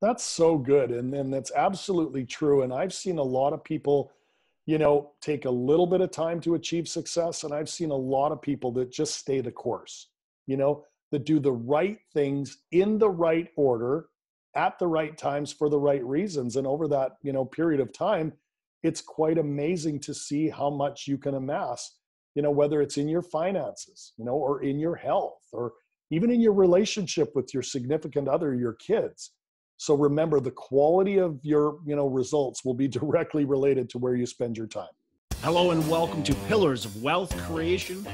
That's so good. And then that's absolutely true. And I've seen a lot of people, you know, take a little bit of time to achieve success. And I've seen a lot of people that just stay the course, you know, that do the right things in the right order at the right times for the right reasons. And over that, you know, period of time, it's quite amazing to see how much you can amass, you know, whether it's in your finances, you know, or in your health or even in your relationship with your significant other, your kids. So remember the quality of your, you know, results will be directly related to where you spend your time. Hello and welcome to Pillars of Wealth Creation,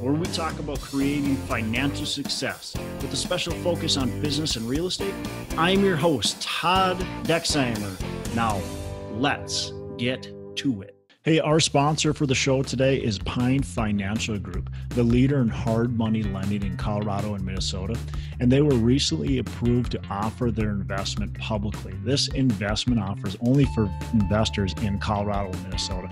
where we talk about creating financial success with a special focus on business and real estate. I'm your host, Todd Dexheimer. Now, let's get to it. Hey, our sponsor for the show today is Pine Financial Group, the leader in hard money lending in Colorado and Minnesota. And they were recently approved to offer their investment publicly. This investment offers only for investors in Colorado and Minnesota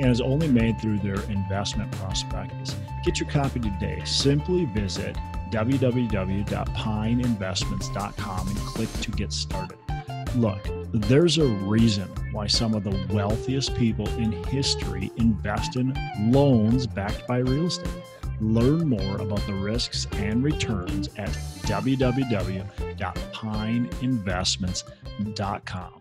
and is only made through their investment prospectus. Get your copy today. Simply visit www.pineinvestments.com and click to get started. Look, there's a reason why some of the wealthiest people in history invest in loans backed by real estate. Learn more about the risks and returns at www.pineinvestments.com.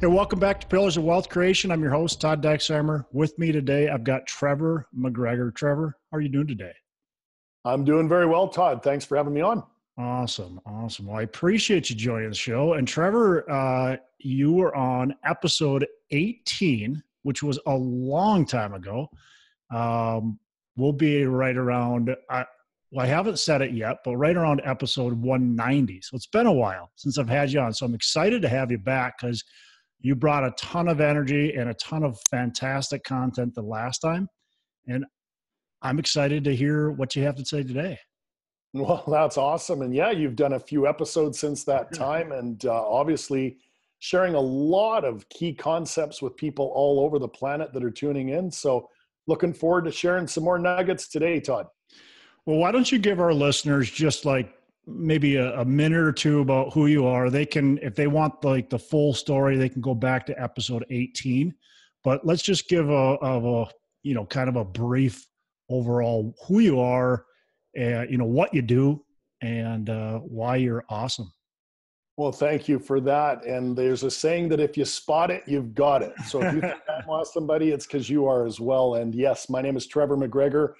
Hey, welcome back to Pillars of Wealth Creation. I'm your host, Todd Dexheimer. With me today, I've got Trevor McGregor. Trevor, how are you doing today? I'm doing very well, Todd. Thanks for having me on. Awesome. Awesome. Well, I appreciate you joining the show. And Trevor, uh, you were on episode 18, which was a long time ago. Um, we'll be right around, uh, well, I haven't said it yet, but right around episode 190. So it's been a while since I've had you on. So I'm excited to have you back because you brought a ton of energy and a ton of fantastic content the last time. And I'm excited to hear what you have to say today. Well, that's awesome. And yeah, you've done a few episodes since that time, and uh, obviously sharing a lot of key concepts with people all over the planet that are tuning in. So, looking forward to sharing some more nuggets today, Todd. Well, why don't you give our listeners just like maybe a, a, minute or two about who you are? They can, if they want like the full story, they can go back to episode 18. But let's just give a, of a you know, kind of a brief overall who you are and you know what you do and uh, why you're awesome. Well, thank you for that. And there's a saying that if you spot it, you've got it. So if you think I'm awesome, buddy, it's because you are as well. And yes, my name is Trevor McGregor.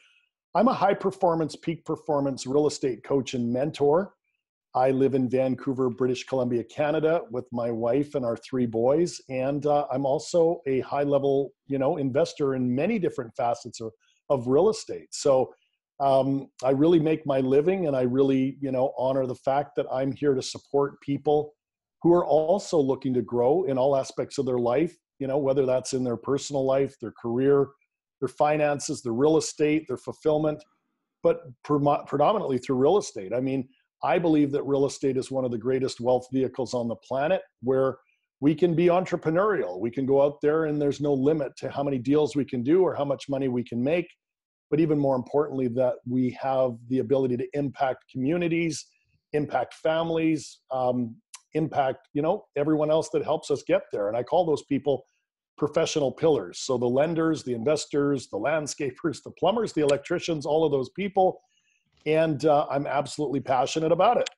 I'm a high performance, peak performance real estate coach and mentor. I live in Vancouver, British Columbia, Canada, with my wife and our three boys. And uh, I'm also a high level, you know, investor in many different facets of, of real estate. So um, I really make my living and I really, you know, honor the fact that I'm here to support people who are also looking to grow in all aspects of their life, you know, whether that's in their personal life, their career, their finances, their real estate, their fulfillment, but predominantly through real estate. I mean, I believe that real estate is one of the greatest wealth vehicles on the planet where we can be entrepreneurial. We can go out there and there's no limit to how many deals we can do or how much money we can make but even more importantly, that we have the ability to impact communities, impact families, um, impact you know everyone else that helps us get there. And I call those people professional pillars. So the lenders, the investors, the landscapers, the plumbers, the electricians, all of those people. And uh, I'm absolutely passionate about it.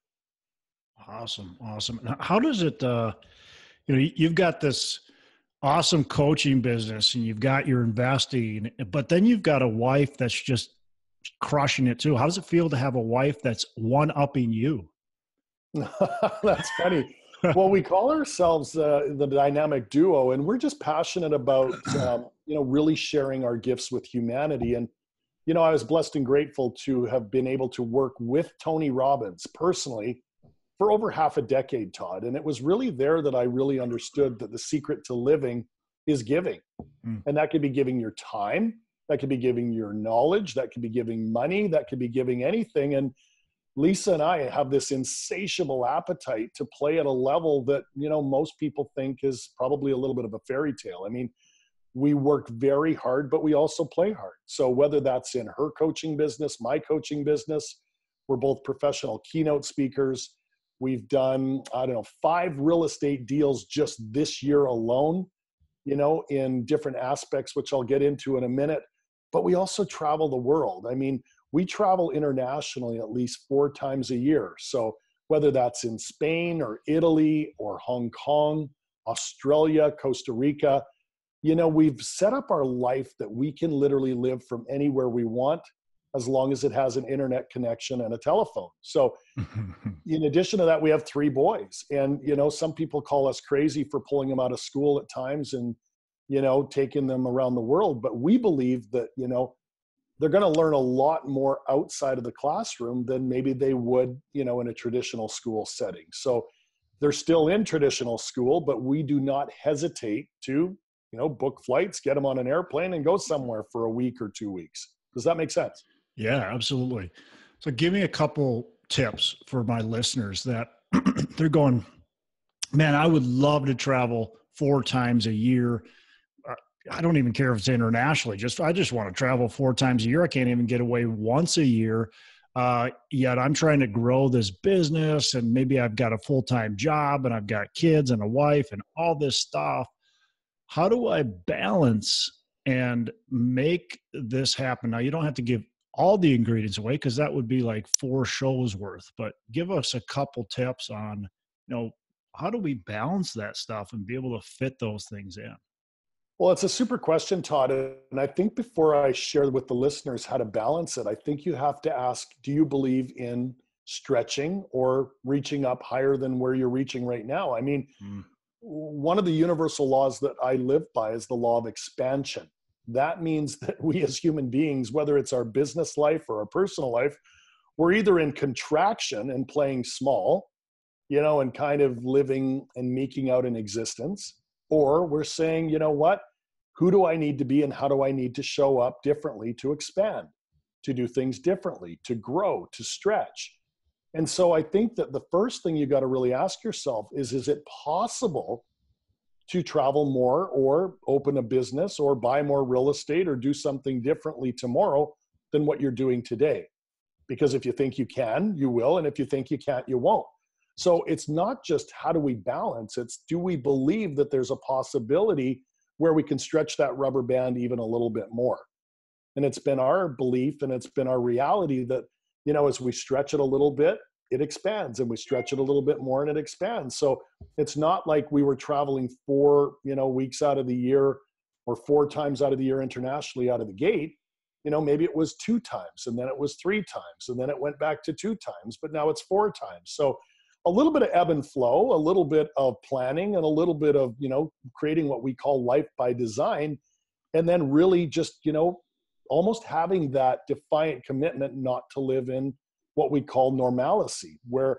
Awesome, awesome. How does it? Uh, you know, you've got this awesome coaching business and you've got your investing, but then you've got a wife that's just crushing it too. How does it feel to have a wife that's one upping you? that's funny. well, we call ourselves uh, the dynamic duo, and we're just passionate about um, you know really sharing our gifts with humanity. And you know, I was blessed and grateful to have been able to work with Tony Robbins personally for over half a decade, Todd. And it was really there that I really understood that the secret to living is giving. Mm. And that could be giving your time, that could be giving your knowledge, that could be giving money, that could be giving anything. And Lisa and I have this insatiable appetite to play at a level that, you know, most people think is probably a little bit of a fairy tale. I mean, we work very hard, but we also play hard. So whether that's in her coaching business, my coaching business, we're both professional keynote speakers We've done, I don't know, five real estate deals just this year alone, you know, in different aspects, which I'll get into in a minute. But we also travel the world. I mean, we travel internationally at least four times a year. So whether that's in Spain or Italy or Hong Kong, Australia, Costa Rica, you know, we've set up our life that we can literally live from anywhere we want as long as it has an internet connection and a telephone. So, in addition to that, we have three boys. And, you know, some people call us crazy for pulling them out of school at times and, you know, taking them around the world. But we believe that, you know, they're going to learn a lot more outside of the classroom than maybe they would, you know, in a traditional school setting. So, they're still in traditional school, but we do not hesitate to, you know, book flights, get them on an airplane, and go somewhere for a week or two weeks. Does that make sense? Yeah, absolutely. So give me a couple tips for my listeners that they're going, man, I would love to travel four times a year. Uh, I don't even care if it's internationally. Just I just want to travel four times a year. I can't even get away once a year. Uh, yet I'm trying to grow this business, and maybe I've got a full time job, and I've got kids and a wife, and all this stuff. How do I balance and make this happen? Now, you don't have to give all the ingredients away because that would be like four shows worth. But give us a couple tips on, you know, how do we balance that stuff and be able to fit those things in? Well, it's a super question, Todd. And I think before I share with the listeners how to balance it, I think you have to ask do you believe in stretching or reaching up higher than where you're reaching right now? I mean, mm. one of the universal laws that I live by is the law of expansion that means that we as human beings, whether it's our business life or our personal life, we're either in contraction and playing small, you know, and kind of living and meeking out an existence, or we're saying, you know what, who do I need to be and how do I need to show up differently to expand, to do things differently, to grow, to stretch. And so I think that the first thing you got to really ask yourself is is it possible to travel more or open a business or buy more real estate or do something differently tomorrow than what you're doing today. Because if you think you can, you will. And if you think you can't, you won't. So it's not just how do we balance, it's do we believe that there's a possibility where we can stretch that rubber band even a little bit more? And it's been our belief and it's been our reality that, you know, as we stretch it a little bit, it expands and we stretch it a little bit more and it expands. So it's not like we were traveling four, you know, weeks out of the year or four times out of the year internationally out of the gate. You know, maybe it was two times and then it was three times and then it went back to two times, but now it's four times. So a little bit of ebb and flow, a little bit of planning and a little bit of, you know, creating what we call life by design and then really just, you know, almost having that defiant commitment not to live in what we call normalcy, where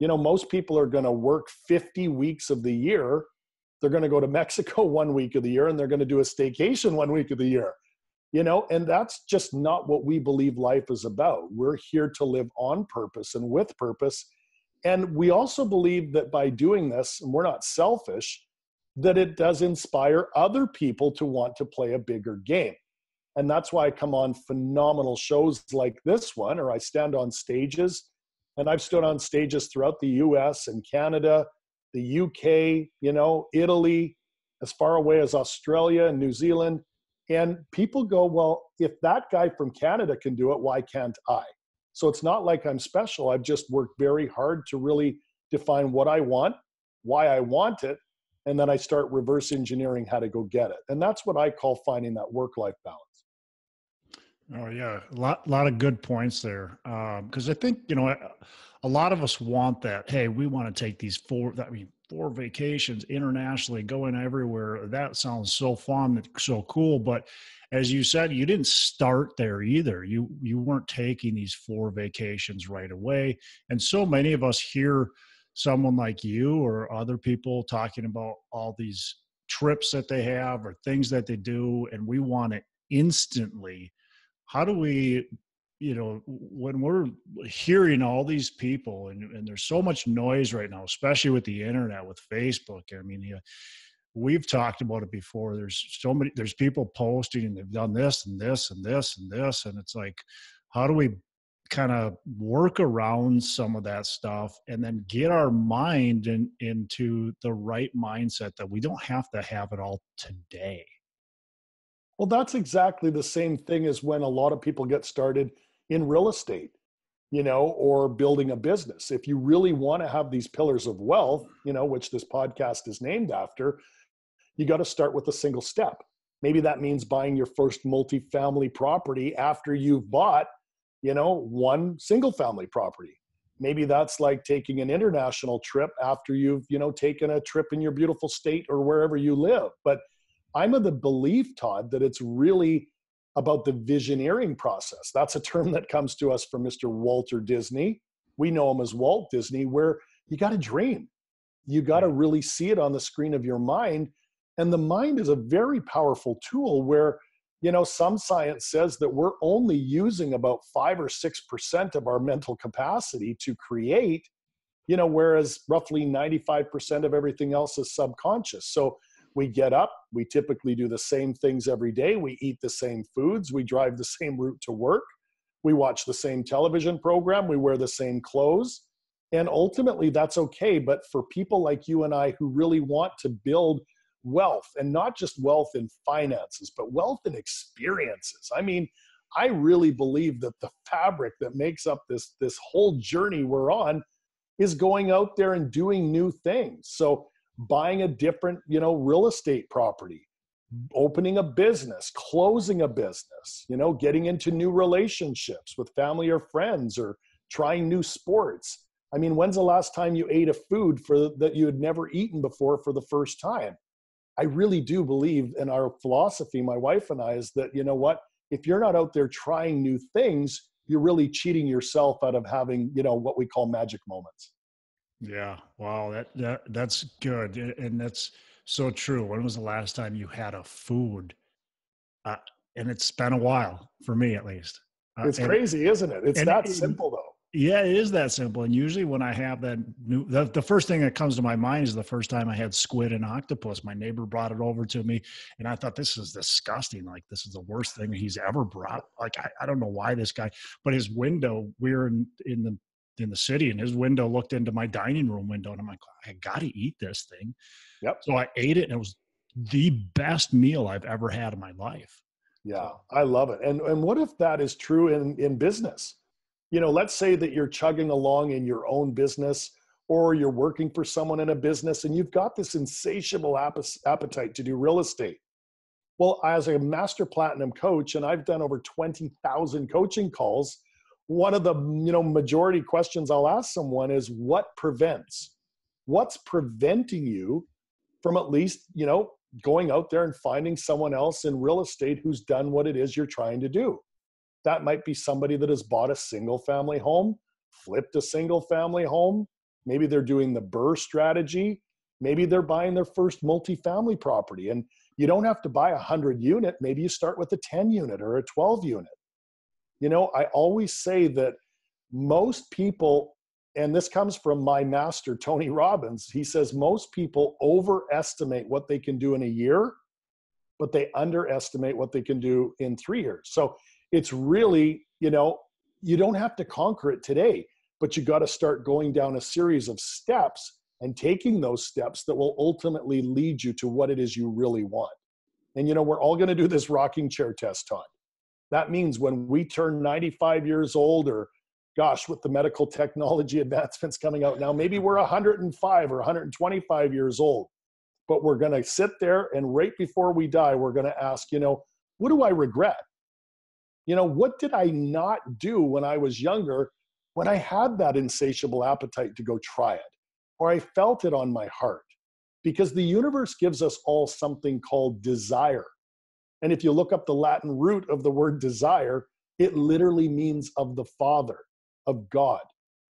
you know most people are going to work 50 weeks of the year. They're going to go to Mexico one week of the year, and they're going to do a staycation one week of the year. You know, and that's just not what we believe life is about. We're here to live on purpose and with purpose. And we also believe that by doing this, and we're not selfish, that it does inspire other people to want to play a bigger game. And that's why I come on phenomenal shows like this one, or I stand on stages. And I've stood on stages throughout the US and Canada, the UK, you know, Italy, as far away as Australia and New Zealand. And people go, well, if that guy from Canada can do it, why can't I? So it's not like I'm special. I've just worked very hard to really define what I want, why I want it, and then I start reverse engineering how to go get it. And that's what I call finding that work life balance. Oh yeah, a lot, lot of good points there. Because um, I think you know, a lot of us want that. Hey, we want to take these four. I mean, four vacations internationally, going everywhere. That sounds so fun, so cool. But as you said, you didn't start there either. You you weren't taking these four vacations right away. And so many of us hear someone like you or other people talking about all these trips that they have or things that they do, and we want it instantly how do we you know when we're hearing all these people and, and there's so much noise right now especially with the internet with facebook i mean you we've talked about it before there's so many there's people posting and they've done this and this and this and this and it's like how do we kind of work around some of that stuff and then get our mind in, into the right mindset that we don't have to have it all today. Well, that's exactly the same thing as when a lot of people get started in real estate, you know, or building a business. If you really want to have these pillars of wealth, you know, which this podcast is named after, you got to start with a single step. Maybe that means buying your first multifamily property after you've bought you know, one single family property. Maybe that's like taking an international trip after you've, you know, taken a trip in your beautiful state or wherever you live. But I'm of the belief, Todd, that it's really about the visioneering process. That's a term that comes to us from Mr. Walter Disney. We know him as Walt Disney, where you got to dream. You got to really see it on the screen of your mind. And the mind is a very powerful tool where you know some science says that we're only using about 5 or 6% of our mental capacity to create you know whereas roughly 95% of everything else is subconscious so we get up we typically do the same things every day. We eat the same foods. We drive the same route to work. We watch the same television program. We wear the same clothes. And ultimately that's okay. But for people like you and I who really want to build wealth and not just wealth in finances, but wealth in experiences. I mean, I really believe that the fabric that makes up this, this whole journey we're on is going out there and doing new things. So buying a different, you know, real estate property, opening a business, closing a business, you know, getting into new relationships with family or friends or trying new sports. I mean, when's the last time you ate a food for that you had never eaten before for the first time? I really do believe in our philosophy, my wife and I, is that, you know what, if you're not out there trying new things, you're really cheating yourself out of having, you know, what we call magic moments. Yeah. Wow. That, that that's good. And that's so true. When was the last time you had a food? Uh, and it's been a while for me, at least. Uh, it's crazy, isn't it? It's that simple though. Yeah, it is that simple. And usually when I have that new, the, the first thing that comes to my mind is the first time I had squid and octopus. My neighbor brought it over to me and I thought this is disgusting. Like this is the worst thing he's ever brought. Like, I, I don't know why this guy, but his window, we're in, in the, in the city and his window looked into my dining room window and I'm like, I got to eat this thing. Yep. So I ate it and it was the best meal I've ever had in my life. Yeah, I love it. And and what if that is true in in business? you know, let's say that you're chugging along in your own business or you're working for someone in a business and you've got this insatiable appetite to do real estate. Well, as a master platinum coach, and I've done over 20,000 coaching calls, one of the you know majority questions I'll ask someone is what prevents? What's preventing you from at least, you know, going out there and finding someone else in real estate who's done what it is you're trying to do? that might be somebody that has bought a single family home, flipped a single family home. Maybe they're doing the BRRRR strategy. Maybe they're buying their first multifamily property. And you don't have to buy a 100 unit. Maybe you start with a 10 unit or a 12 unit. You know, I always say that most people, and this comes from my master, Tony Robbins, he says most people overestimate what they can do in a year, but they underestimate what they can do in three years. So it's really, you know, you don't have to conquer it today, but you got to start going down a series of steps and taking those steps that will ultimately lead you to what it is you really want. And you know, we're all going to do this rocking chair test, Todd. That means when we turn 95 years old, or gosh, with the medical technology advancements coming out now, maybe we're 105 or 125 years old. But we're going to sit there and right before we die, we're going to ask, you know, what do I regret? You know, what did I not do when I was younger when I had that insatiable appetite to go try it or I felt it on my heart? Because the universe gives us all something called desire. And if you look up the Latin root of the word desire, it literally means of the Father, of God,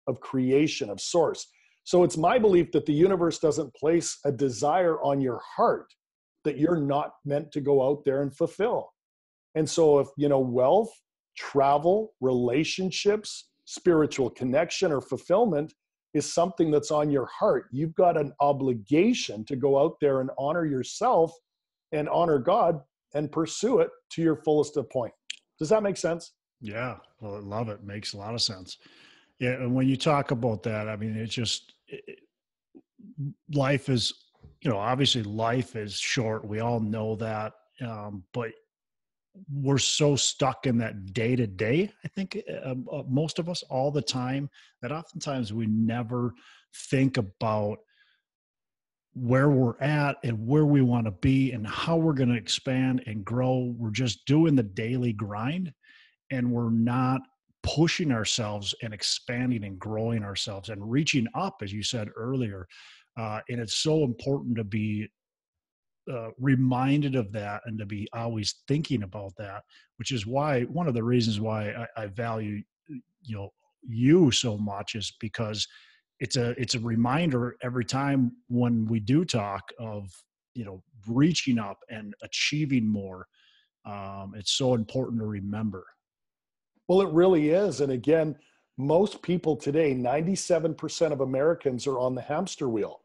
of creation, of source. So it's my belief that the universe doesn't place a desire on your heart that you're not meant to go out there and fulfill. And so, if you know, wealth, travel, relationships, spiritual connection, or fulfillment is something that's on your heart, you've got an obligation to go out there and honor yourself and honor God and pursue it to your fullest of point. Does that make sense? Yeah, well, I love it. Makes a lot of sense. Yeah, and when you talk about that, I mean, it's just it, life is, you know, obviously life is short. We all know that, um, but we're so stuck in that day to day. I think uh, uh, most of us all the time that oftentimes we never think about where we're at and where we want to be and how we're going to expand and grow. We're just doing the daily grind and we're not pushing ourselves and expanding and growing ourselves and reaching up, as you said earlier. Uh, and it's so important to be uh, reminded of that and to be always thinking about that, which is why one of the reasons why I, I value you know you so much is because it's a it's a reminder every time when we do talk of you know reaching up and achieving more um, it's so important to remember. Well it really is and again most people today 97% of americans are on the hamster wheel.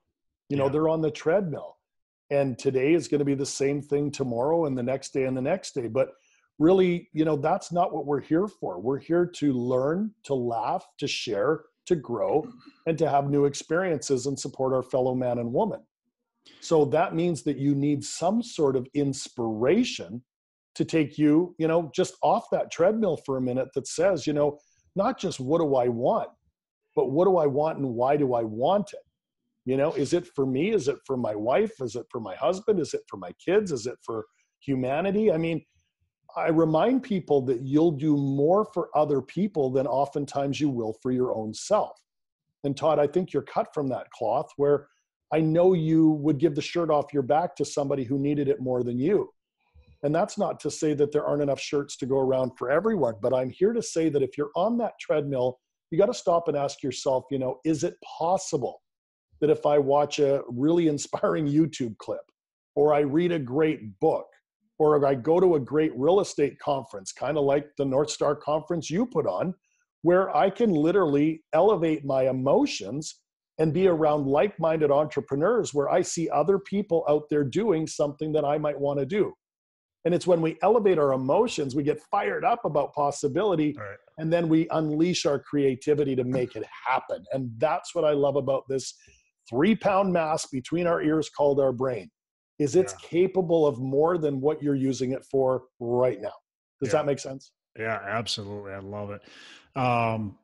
You know yeah. they're on the treadmill and today is going to be the same thing tomorrow and the next day and the next day but really you know that's not what we're here for. We're here to learn to laugh to share to grow and to have new experiences and support our fellow man and woman. So that means that you need some sort of inspiration to take you, you know, just off that treadmill for a minute that says, you know, not just what do I want, but what do I want and why do I want it? You know, is it for me? Is it for my wife? Is it for my husband? Is it for my kids? Is it for humanity? I mean, I remind people that you'll do more for other people than oftentimes you will for your own self. And Todd, I think you're cut from that cloth where I know you would give the shirt off your back to somebody who needed it more than you. And that's not to say that there aren't enough shirts to go around for everyone, but I'm here to say that if you're on that treadmill, you got to stop and ask yourself, you know, is it possible that if I watch a really inspiring YouTube clip or I read a great book or if I go to a great real estate conference, kind of like the Northstar conference you put on, where I can literally elevate my emotions and be around like minded entrepreneurs where I see other people out there doing something that I might want to do. And it's when we elevate our emotions, we get fired up about possibility, right. and then we unleash our creativity to make it happen. And that's what I love about this three pound mass between our ears called our brain is it's yeah. capable of more than what you're using it for right now. Does yeah. that make sense? Yeah, absolutely. I love it. Um,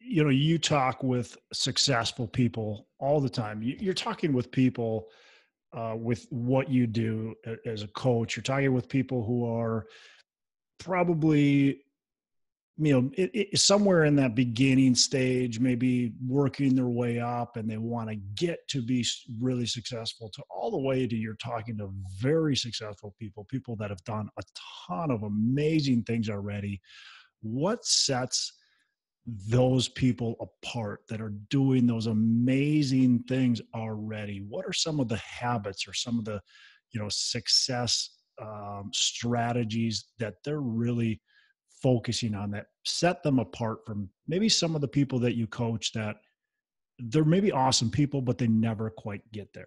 you know, you talk with successful people all the time. You're talking with people uh, with what you do as a coach. You're talking with people who are probably you know it, it, somewhere in that beginning stage maybe working their way up and they want to get to be really successful to all the way to you're talking to very successful people people that have done a ton of amazing things already. What sets those people apart that are doing those amazing things already? What are some of the habits or some of the you know success um, strategies that they're really focusing on that set them apart from maybe some of the people that you coach that they're maybe awesome people but they never quite get there.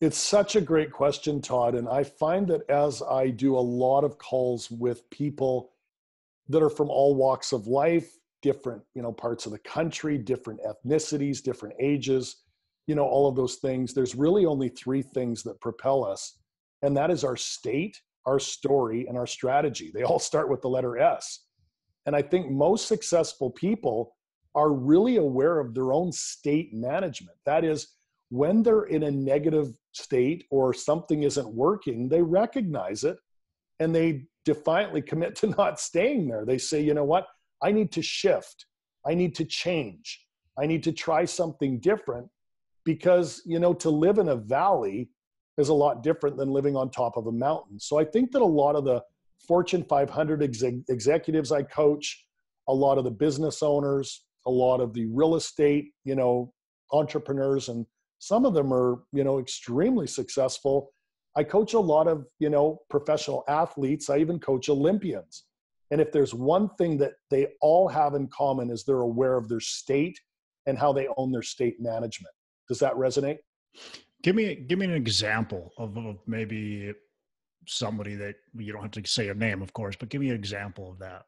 It's such a great question todd and i find that as i do a lot of calls with people that are from all walks of life different you know parts of the country different ethnicities different ages you know all of those things there's really only three things that propel us and that is our state our story, and our strategy. They all start with the letter S. And I think most successful people are really aware of their own state management. That is, when they're in a negative state or something isn't working, they recognize it and they defiantly commit to not staying there. They say, you know what? I need to shift. I need to change. I need to try something different because, you know, to live in a valley is a lot different than living on top of a mountain. So I think that a lot of the Fortune 500 executives I coach, a lot of the business owners, a lot of the real estate, you know, entrepreneurs, and some of them are, you know, extremely successful. I coach a lot of, you know, professional athletes. I even coach Olympians. And if there's one thing that they all have in common is they're aware of their state and how they own their state management. Does that resonate? Give me give me an example of, of maybe somebody that you don't have to say a name, of course, but give me an example of that.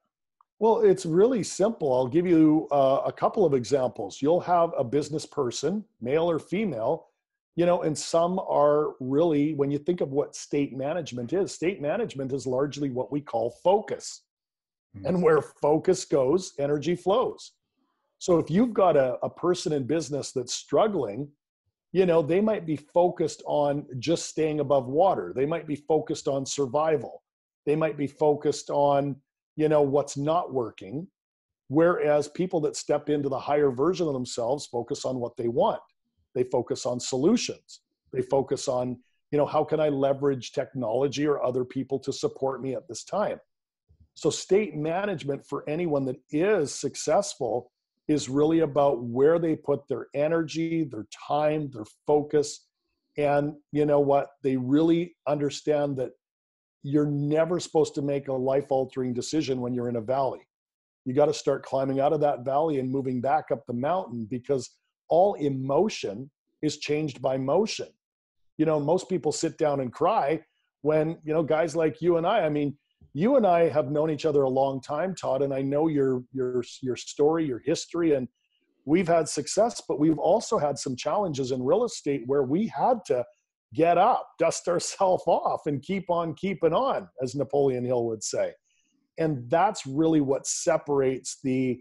Well, it's really simple. I'll give you uh, a couple of examples. You'll have a business person, male or female, you know, and some are really, when you think of what state management is, state management is largely what we call focus. Mm-hmm. And where focus goes, energy flows. So if you've got a, a person in business that's struggling, you know, they might be focused on just staying above water. They might be focused on survival. They might be focused on, you know, what's not working. Whereas people that step into the higher version of themselves focus on what they want. They focus on solutions. They focus on, you know, how can I leverage technology or other people to support me at this time? So, state management for anyone that is successful is really about where they put their energy, their time, their focus. And you know what? They really understand that you're never supposed to make a life altering decision when you're in a valley. You got to start climbing out of that valley and moving back up the mountain because all emotion is changed by motion. You know, most people sit down and cry when, you know, guys like you and I, I mean, you and I have known each other a long time, Todd, and I know your your your story, your history, and we've had success, but we've also had some challenges in real estate where we had to get up, dust ourselves off, and keep on keeping on, as Napoleon Hill would say. And that's really what separates the,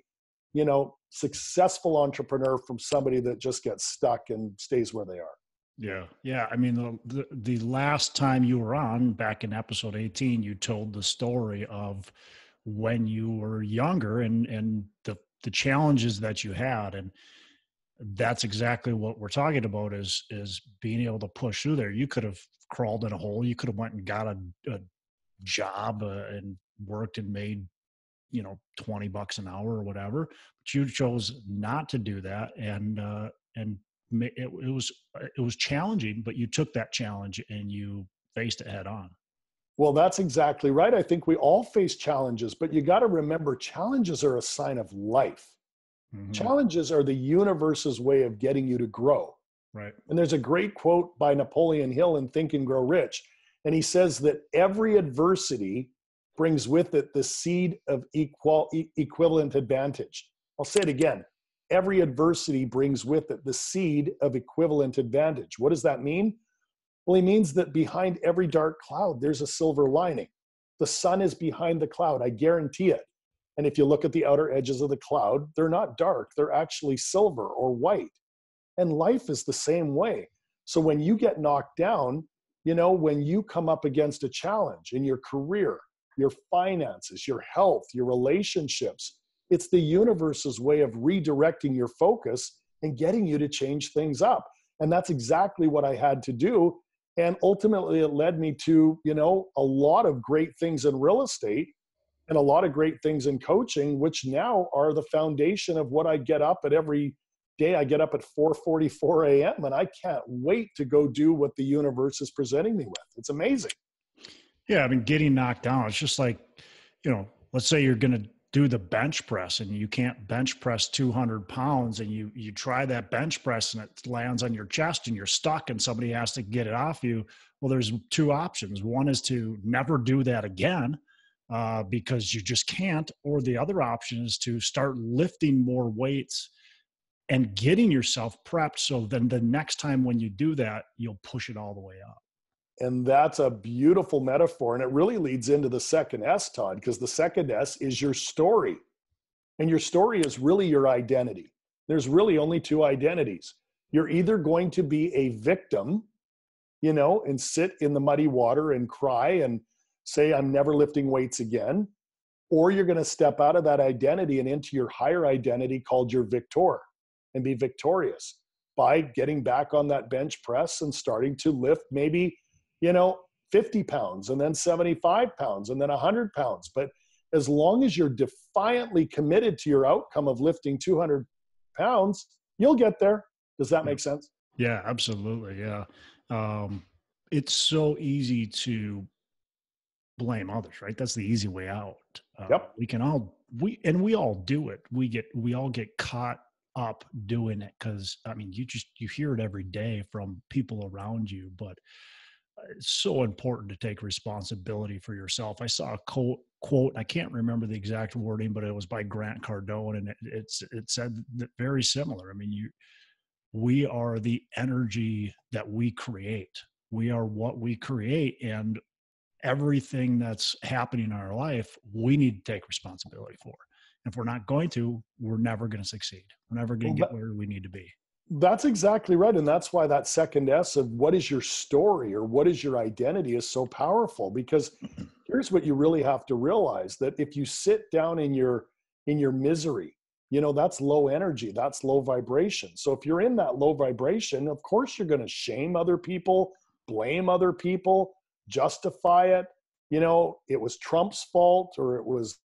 you know, successful entrepreneur from somebody that just gets stuck and stays where they are. Yeah, yeah. I mean, the, the, the last time you were on, back in episode eighteen, you told the story of when you were younger and and the the challenges that you had, and that's exactly what we're talking about is is being able to push through there. You could have crawled in a hole. You could have went and got a, a job uh, and worked and made you know 20 bucks an hour or whatever but you chose not to do that and uh and it, it was uh, it was challenging, but you took that challenge and you faced it head on. Well, that's exactly right. I think we all face challenges, but you got to remember challenges are a sign of life. Mm-hmm. Challenges are the universe's way of getting you to grow. Right. And there's a great quote by Napoleon Hill in Think and Grow Rich. And he says that every adversity brings with it the seed of equal, equivalent advantage. I'll say it again every adversity brings with it the seed of equivalent advantage. What does that mean? Well, he means that behind every dark cloud, there's a silver lining. The sun is behind the cloud, I guarantee it. And if you look at the outer edges of the cloud, they're not dark, they're actually silver or white. And life is the same way. So when you get knocked down, you know, when you come up against a challenge in your career, your finances, your health, your relationships, it's the universe's way of redirecting your focus and getting you to change things up. And that's exactly what I had to do. And ultimately, it led me to, you know, a lot of great things in real estate and a lot of great things in coaching, which now are the foundation of what I get up at every day. I get up at 4:44 a.m. and I can't wait to go do what the universe is presenting me with. It's amazing. Yeah, I mean, getting knocked down. It's just like, you know, let's say you're going to do the bench press and you can't bench press 200 pounds and you you try that bench press and it lands on your chest and you're stuck and somebody has to get it off you. Well there's two options. One is to never do that again uh, because you just can't or the other option is to start lifting more weights and getting yourself prepped so then the next time when you do that you'll push it all the way up and that's a beautiful metaphor. And it really leads into the second S, Todd, because the second S is your story. And your story is really your identity. There's really only two identities. You're either going to be a victim, you know, and sit in the muddy water and cry and say, I'm never lifting weights again. Or you're going to step out of that identity and into your higher identity called your victor and be victorious by getting back on that bench press and starting to lift maybe you know, 50 pounds and then 75 pounds and then 100 pounds. But as long as you're defiantly committed to your outcome of lifting 200 pounds, you'll get there. Does that make sense? Yeah, absolutely. Yeah. Um, it's so easy to blame others, right? That's the easy way out. Uh, yep. We can all, we, and we all do it. We get, we all get caught up doing it because, I mean, you just, you hear it every day from people around you, but it's so important to take responsibility for yourself. I saw a quote, quote I can't remember the exact wording, but it was by Grant Cardone, and it, it's it said very similar. I mean, you we are the energy that we create. We are what we create, and everything that's happening in our life, we need to take responsibility for. If we're not going to, we're never going to succeed. We're never going to get where we need to be. That's exactly right. And that's why that second S of what is your story or what is your identity is so powerful because here's what you really have to realize that if you sit down in your in your misery, you know, that's low energy, that's low vibration. So if you're in that low vibration, of course you're going to shame other people, blame other people, justify it. You know, it was Trump's fault or it was,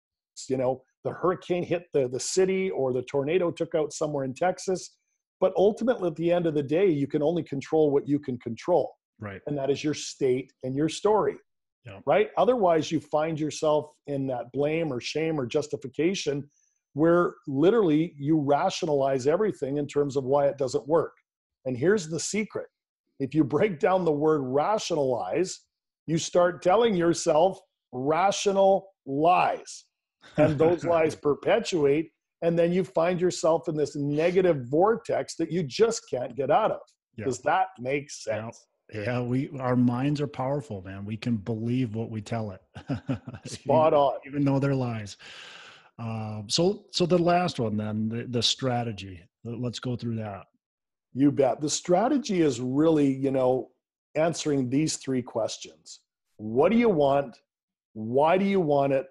you know, the hurricane hit the, the city or the tornado took out somewhere in Texas but ultimately, at the end of the day, you can only control what you can control. Right. And that is your state and your story. Yeah. Right. Otherwise, you find yourself in that blame or shame or justification where literally you rationalize everything in terms of why it doesn't work. And here's the secret if you break down the word rationalize, you start telling yourself rational lies. And those lies perpetuate and then you find yourself in this negative vortex that you just can't get out of. Yeah. Does that make sense? Yeah. yeah, we our minds are powerful, man. We can believe what we tell it. Spot on, even though they're lies. Um, so, so the last one, then the, the strategy. Let's go through that. You bet. The strategy is really, you know, answering these three questions: What do you want? Why do you want it?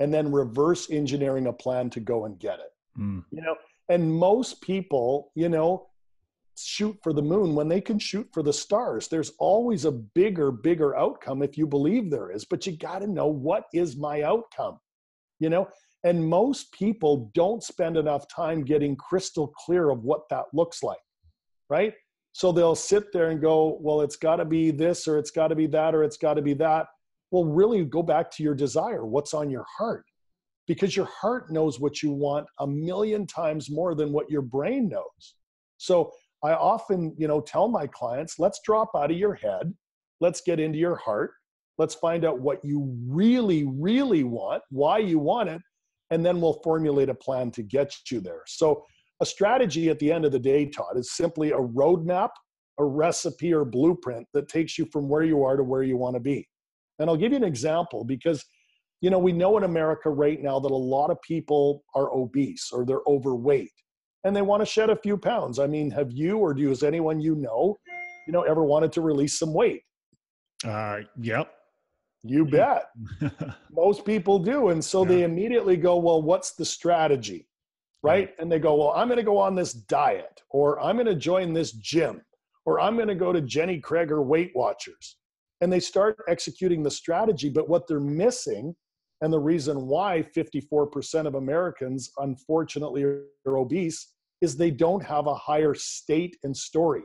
And then reverse engineering a plan to go and get it. Mm. You know, and most people, you know, shoot for the moon when they can shoot for the stars. There's always a bigger, bigger outcome if you believe there is, but you got to know what is my outcome, you know? And most people don't spend enough time getting crystal clear of what that looks like, right? So they'll sit there and go, well, it's got to be this, or it's got to be that, or it's got to be that. Well, really go back to your desire. What's on your heart? Because your heart knows what you want a million times more than what your brain knows. So I often, you know, tell my clients, let's drop out of your head, let's get into your heart, let's find out what you really, really want, why you want it, and then we'll formulate a plan to get you there. So a strategy at the end of the day, Todd, is simply a roadmap, a recipe, or blueprint that takes you from where you are to where you want to be. And I'll give you an example because you know, we know in America right now that a lot of people are obese or they're overweight and they want to shed a few pounds. I mean, have you or do you, has anyone you know, you know, ever wanted to release some weight? Uh, yep. You bet. Most people do. And so yeah. they immediately go, well, what's the strategy? Right. And they go, well, I'm going to go on this diet or I'm going to join this gym or I'm going to go to Jenny Craig or Weight Watchers. And they start executing the strategy. But what they're missing and the reason why 54% of Americans, unfortunately, are obese is they don't have a higher state and story.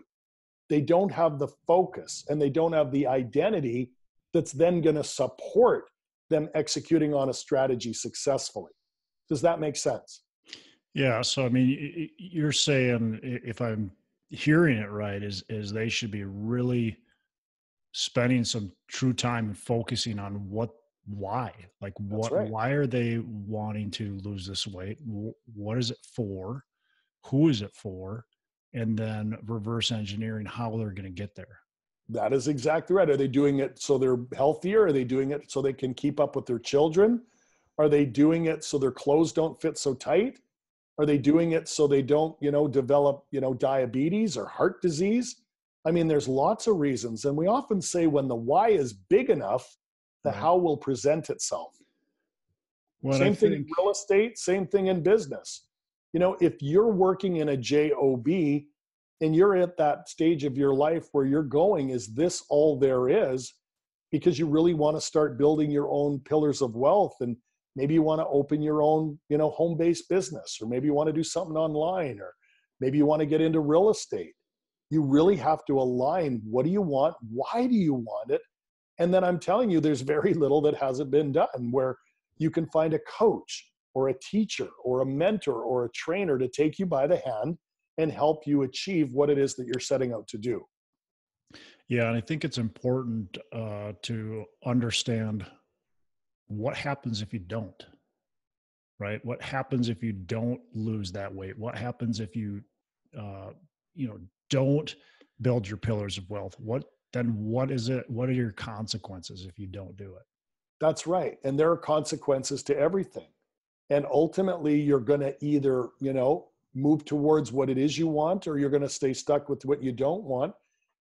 They don't have the focus and they don't have the identity that's then going to support them executing on a strategy successfully. Does that make sense? Yeah. So, I mean, you're saying, if I'm hearing it right, is, is they should be really spending some true time and focusing on what why? Like what right. why are they wanting to lose this weight? What is it for? Who is it for? And then reverse engineering how they're going to get there. That is exactly right. Are they doing it so they're healthier? Are they doing it so they can keep up with their children? Are they doing it so their clothes don't fit so tight? Are they doing it so they don't you know develop you know diabetes or heart disease? I mean there's lots of reasons and we often say when the why is big enough the right. how will present itself. Well, same I thing think... in real estate, same thing in business. You know, if you're working in a job and you're at that stage of your life where you're going, is this all there is? Because you really want to start building your own pillars of wealth and maybe you want to open your own, you know, home-based business, or maybe you want to do something online, or maybe you want to get into real estate. You really have to align what do you want? Why do you want it? And then I'm telling you, there's very little that hasn't been done where you can find a coach or a teacher or a mentor or a trainer to take you by the hand and help you achieve what it is that you're setting out to do. Yeah, and I think it's important uh, to understand what happens if you don't. Right? What happens if you don't lose that weight? What happens if you, uh, you know, don't build your pillars of wealth? What then? What is it? What are your consequences if you don't do it? That's right, and there are consequences to everything, and ultimately, you're going to either, you know, move towards what it is you want, or you're going to stay stuck with what you don't want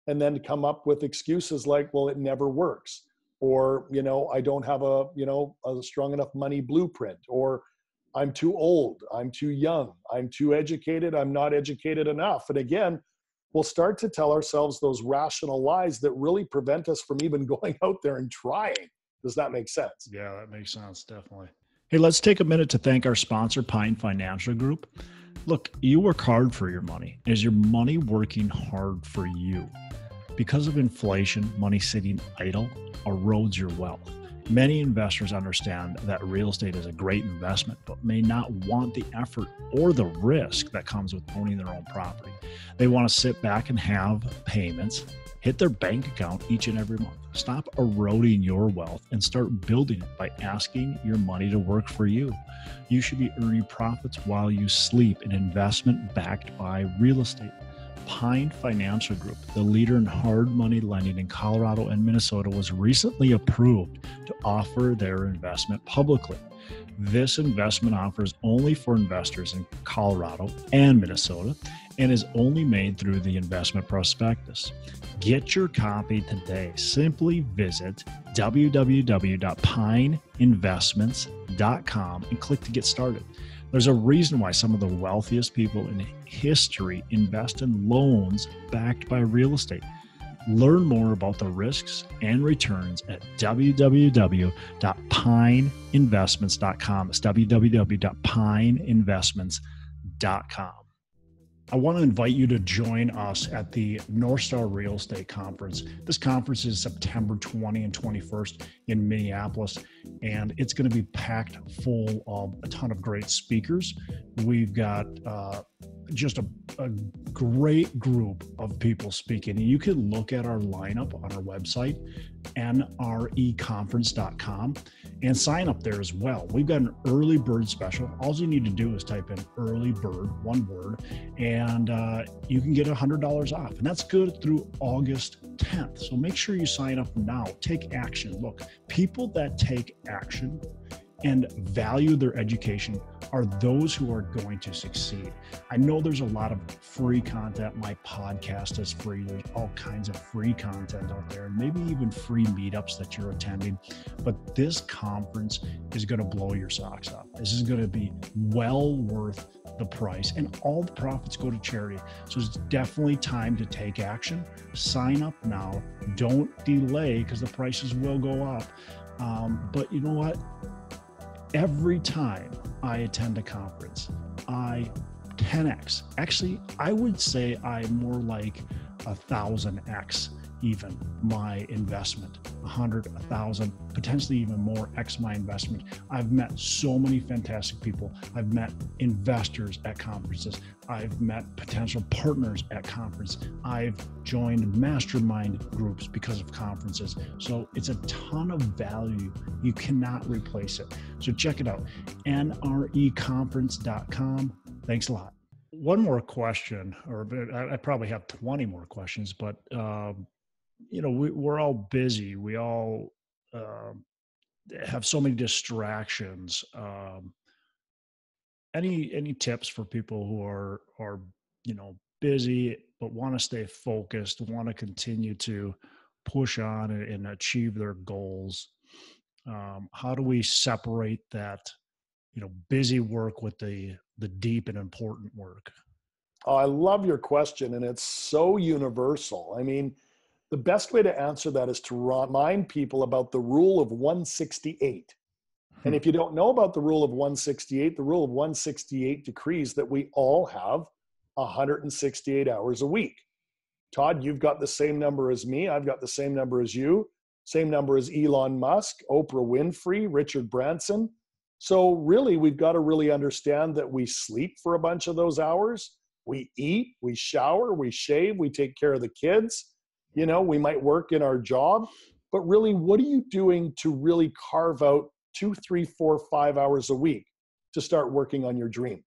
and then come up with excuses like well it never works or you know i don't have a you know a strong enough money blueprint or i'm too old i'm too young i'm too educated i'm not educated enough and again we'll start to tell ourselves those rational lies that really prevent us from even going out there and trying. Does that make sense? Yeah that makes sense definitely. Hey let's take a minute to thank our sponsor pine financial group. Look you work hard for your money. Is your money working hard for you? Because of inflation, money sitting idle erodes your wealth. Many investors understand that real estate is a great investment, but may not want the effort or the risk that comes with owning their own property. They want to sit back and have payments hit their bank account each and every month. Stop eroding your wealth and start building it by asking your money to work for you. You should be earning profits while you sleep, an investment backed by real estate. Pine Financial Group, the leader in hard money lending in Colorado and Minnesota, was recently approved to offer their investment publicly. This investment offer is only for investors in Colorado and Minnesota and is only made through the investment prospectus. Get your copy today. Simply visit www.pineinvestments.com and click to get started. There's a reason why some of the wealthiest people in history invest in loans backed by real estate. Learn more about the risks and returns at www.pineinvestments.com. It's www.pineinvestments.com. I want to invite you to join us at the Northstar Real Estate Conference. This conference is September 20 and 21st in Minneapolis, and it's going to be packed full of a ton of great speakers. We've got uh, just a, a, great group of people speaking. You can look at our lineup on our website, nreconference.com, and sign up there as well. We've got an early bird special. All you need to do is type in early bird, one word, and uh, you can get $100 off. And that's good through August 10th. So make sure you sign up now. Take action. Look, people that take action and value their education are those who are going to succeed. I know there's a lot of free content. My podcast is free. There's all kinds of free content out there, and maybe even free meetups that you're attending. But this conference is going to blow your socks off. This is going to be well worth the price, and all the profits go to charity. So it's definitely time to take action. Sign up now. Don't delay because the prices will go up. Um, but you know what? Every time I attend a conference, I 10x. Actually, I would say I'm more like a thousand X even my investment. A hundred a thousand potentially even more x my investment. I've met so many fantastic people. I've met investors at conferences. I've met potential partners at conference. I've joined mastermind groups because of conferences. So it's a ton of value. You cannot replace it. So check it out. Nreconference.com thanks a lot. One more question, or I probably have 20 more questions, but um, you know we, we're all busy. We all uh, have so many distractions um, any any tips for people who are are you know busy but want to stay focused want to continue to push on and, and achieve their goals? Um, how do we separate that you know busy work with the the deep and important work? Oh, i love your question and it's so universal. I mean the best way to answer that is to remind people about the rule of 168. And if you don't know about the rule of 168, the rule of 168 decrees that we all have 168 hours a week. Todd, you've got the same number as me. I've got the same number as you, same number as Elon Musk, Oprah Winfrey, Richard Branson. So, really, we've got to really understand that we sleep for a bunch of those hours. We eat, we shower, we shave, we take care of the kids You know, we might work in our job, but really, what are you doing to really carve out two, three, four, five hours a week to start working on your dream?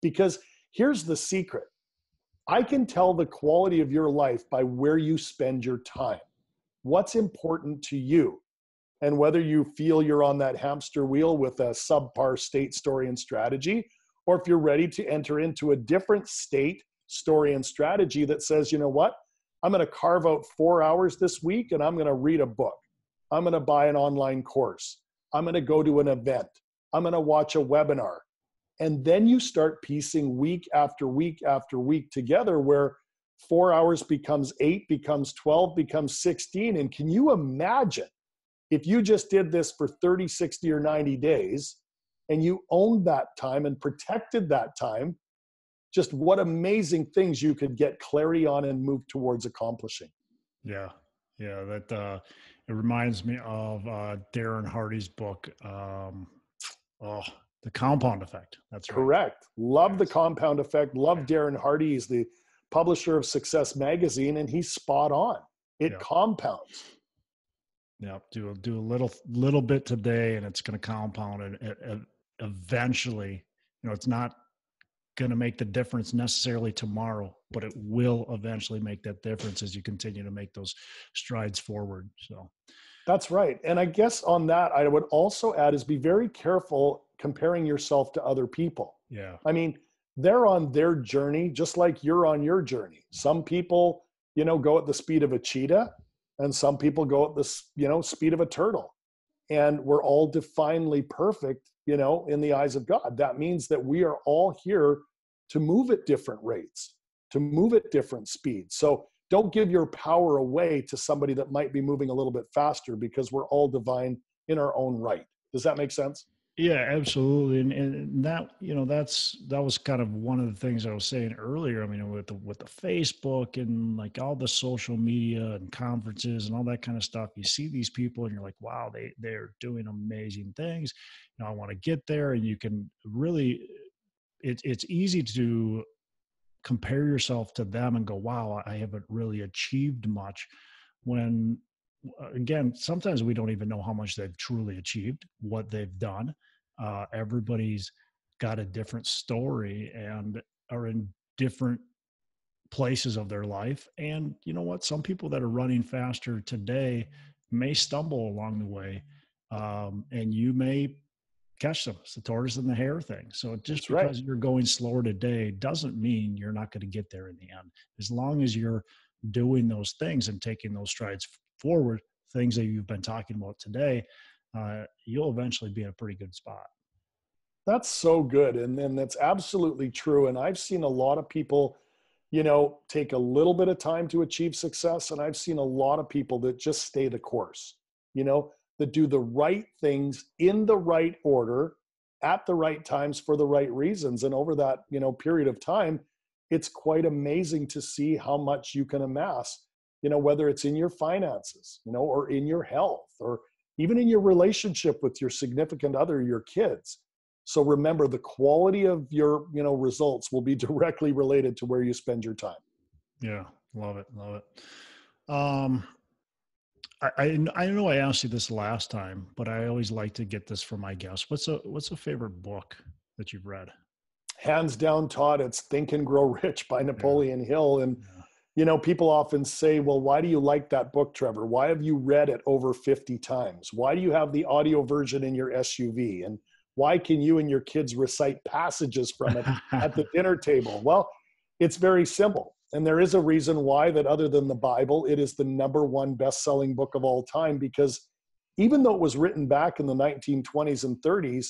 Because here's the secret I can tell the quality of your life by where you spend your time. What's important to you? And whether you feel you're on that hamster wheel with a subpar state, story, and strategy, or if you're ready to enter into a different state, story, and strategy that says, you know what? I'm going to carve out four hours this week and I'm going to read a book. I'm going to buy an online course. I'm going to go to an event. I'm going to watch a webinar. And then you start piecing week after week after week together where four hours becomes eight, becomes 12, becomes 16. And can you imagine if you just did this for 30, 60, or 90 days and you owned that time and protected that time, just what amazing things you could get clarity on and move towards accomplishing. Yeah. Yeah. That, uh, it reminds me of uh, Darren Hardy's book. Um, oh, the compound effect. That's right. correct. Love yes. the compound effect. Love Darren Hardy. He's the publisher of Success Magazine, and he's spot on. It compounds. Yeah, do do a little little bit today, and it's going to compound, and, and eventually, you know, it's not going to make the difference necessarily tomorrow, but it will eventually make that difference as you continue to make those strides forward. So, that's right. And I guess on that, I would also add is be very careful comparing yourself to other people. Yeah. I mean, they're on their journey just like you're on your journey. Some people, you know, go at the speed of a cheetah and some people go at the, you know, speed of a turtle. And we're all divinely perfect, you know, in the eyes of God. That means that we are all here to move at different rates, to move at different speeds. So don't give your power away to somebody that might be moving a little bit faster because we're all divine in our own right. Does that make sense? Yeah, absolutely, and, and that you know that's that was kind of one of the things I was saying earlier. I mean, with the with the Facebook and like all the social media and conferences and all that kind of stuff, you see these people and you're like, wow, they they're doing amazing things. You know, I want to get there, and you can really, it, it's easy to compare yourself to them and go, wow, I haven't really achieved much. When again, sometimes we don't even know how much they've truly achieved, what they've done uh, everybody's got a different story and are in different places of their life. And you know what? Some people that are running faster today may stumble along the way, um, and you may catch them. It's the tortoise and the hare thing. So just That's because right. you're going slower today doesn't mean you're not going to get there in the end. As long as you're doing those things and taking those strides forward, things that you've been talking about today, uh, you'll eventually be in a pretty good spot. That's so good. And then that's absolutely true. And I've seen a lot of people, you know, take a little bit of time to achieve success. And I've seen a lot of people that just stay the course, you know, that do the right things in the right order at the right times for the right reasons. And over that, you know, period of time, it's quite amazing to see how much you can amass, you know, whether it's in your finances, you know, or in your health or even in your relationship with your significant other, your kids. So remember the quality of your, you know, results will be directly related to where you spend your time. Yeah, love it, love it. Um I, I, I know I asked you this last time, but I always like to get this from my guests. What's a what's a favorite book that you've read? Hands down, Todd, it's Think and Grow Rich by Napoleon yeah. Hill. And yeah you know, people often say, well, why do you like that book, Trevor? Why have you read it over 50 times? Why do you have the audio version in your SUV? And why can you and your kids recite passages from it at the dinner table? Well, it's very simple. And there is a reason why that other than the Bible, it is the number one best-selling book of all time because even though it was written back in the 1920s and 30s,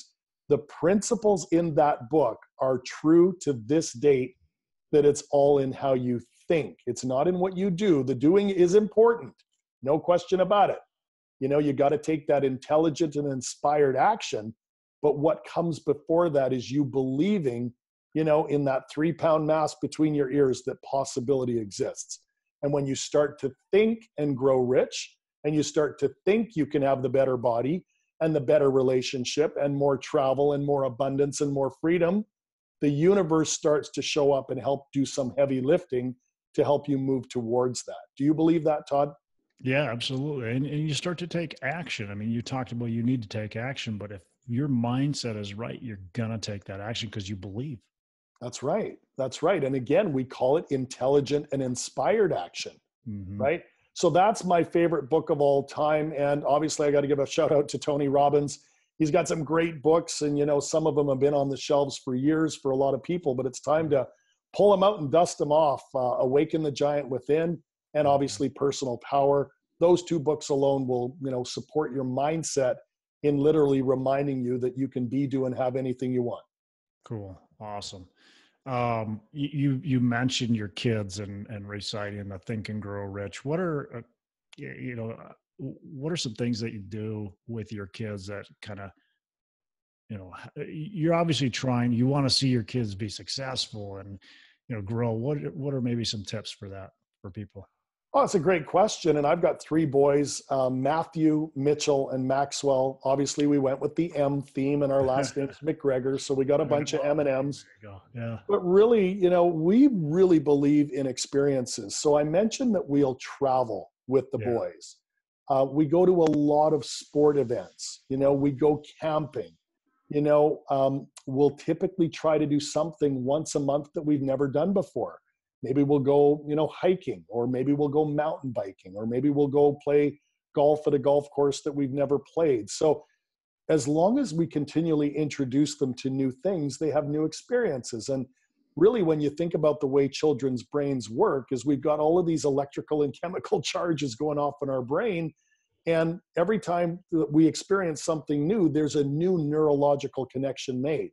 the principles in that book are true to this date that it's all in how you think. It's not in what you do. The doing is important, no question about it. You know, you got to take that intelligent and inspired action. But what comes before that is you believing, you know, in that three pound mass between your ears that possibility exists. And when you start to think and grow rich, and you start to think you can have the better body and the better relationship and more travel and more abundance and more freedom, the universe starts to show up and help do some heavy lifting to help you move towards that. Do you believe that, Todd? Yeah, absolutely. And, and you start to take action. I mean, you talked about you need to take action, but if your mindset is right, you're going to take that action because you believe. That's right. That's right. And again, we call it intelligent and inspired action, mm-hmm. right? So that's my favorite book of all time. And obviously, I got to give a shout out to Tony Robbins. He's got some great books, and you know, some of them have been on the shelves for years for a lot of people, but it's time to pull them out and dust them off. Uh, Awaken the Giant Within, and obviously, Personal Power. Those two books alone will, you know, support your mindset in literally reminding you that you can be, do, and have anything you want. Cool. Awesome um, you you mentioned your kids and and reciting the Think and Grow Rich. What are uh, you know uh, what are some things that you do with your kids that kind of you know uh, you're obviously trying you want to see your kids be successful and you know grow what what are maybe some tips for that for people Oh, it's a great question. And I've got three boys um, Matthew, Mitchell, and Maxwell. Obviously, we went with the M theme, and our last name is McGregor. So we got a bunch of M and M's. Yeah. But really, you know, we really believe in experiences. So I mentioned that we'll travel with the yeah. boys. Uh, we go to a lot of sport events. You know, we go camping. You know, um, we'll typically try to do something once a month that we've never done before. Maybe we'll go you know hiking or maybe we'll go mountain biking or maybe we'll go play golf at a golf course that we've never played. So as long as we continually introduce them to new things they have new experiences. And really when you think about the way children's brains work is we've got all of these electrical and chemical charges going off in our brain and every time that we experience something new there's a new neurological connection made